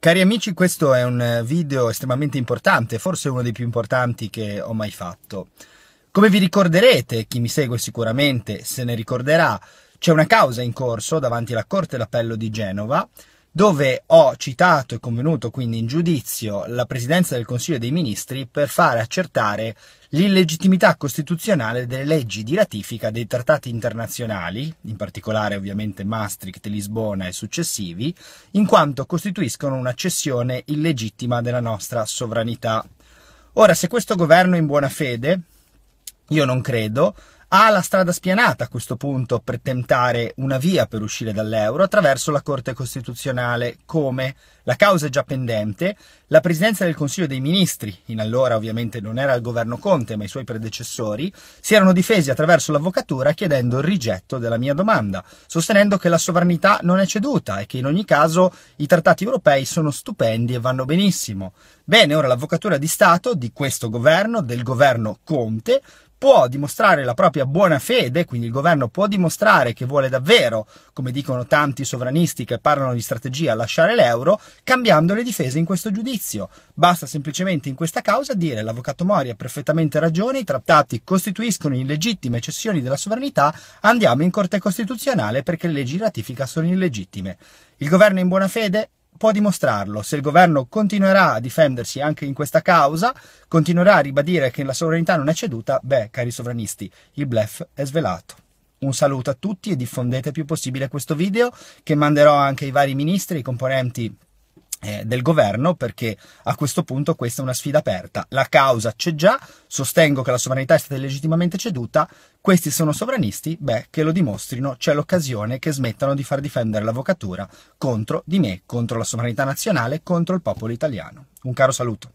Cari amici, questo è un video estremamente importante, forse uno dei più importanti che ho mai fatto. Come vi ricorderete, chi mi segue sicuramente se ne ricorderà, c'è una causa in corso davanti alla Corte d'Appello di Genova dove ho citato e convenuto quindi in giudizio la Presidenza del Consiglio dei Ministri per fare accertare l'illegittimità costituzionale delle leggi di ratifica dei trattati internazionali, in particolare ovviamente Maastricht, Lisbona e successivi, in quanto costituiscono una cessione illegittima della nostra sovranità. Ora, se questo governo è in buona fede, io non credo, ha la strada spianata a questo punto per tentare una via per uscire dall'euro attraverso la Corte Costituzionale. Come? La causa è già pendente, la Presidenza del Consiglio dei Ministri, in allora ovviamente non era il governo Conte ma i suoi predecessori, si erano difesi attraverso l'avvocatura chiedendo il rigetto della mia domanda, sostenendo che la sovranità non è ceduta e che in ogni caso i trattati europei sono stupendi e vanno benissimo. Bene, ora l'avvocatura di Stato di questo governo, del governo Conte, può dimostrare la propria buona fede, quindi il governo può dimostrare che vuole davvero, come dicono tanti sovranisti che parlano di strategia, lasciare l'euro, cambiando le difese in questo giudizio. Basta semplicemente in questa causa dire l'avvocato Mori ha perfettamente ragione, i trattati costituiscono illegittime cessioni della sovranità, andiamo in Corte Costituzionale perché le leggi di ratifica sono illegittime. Il governo in buona fede? Può dimostrarlo. Se il governo continuerà a difendersi anche in questa causa, continuerà a ribadire che la sovranità non è ceduta, beh, cari sovranisti, il blef è svelato. Un saluto a tutti e diffondete il più possibile questo video che manderò anche ai vari ministri, ai componenti del governo perché a questo punto questa è una sfida aperta. La causa c'è già, sostengo che la sovranità è stata illegittimamente ceduta, questi sono sovranisti, beh, che lo dimostrino, c'è l'occasione che smettano di far difendere l'avvocatura contro di me, contro la sovranità nazionale, contro il popolo italiano. Un caro saluto.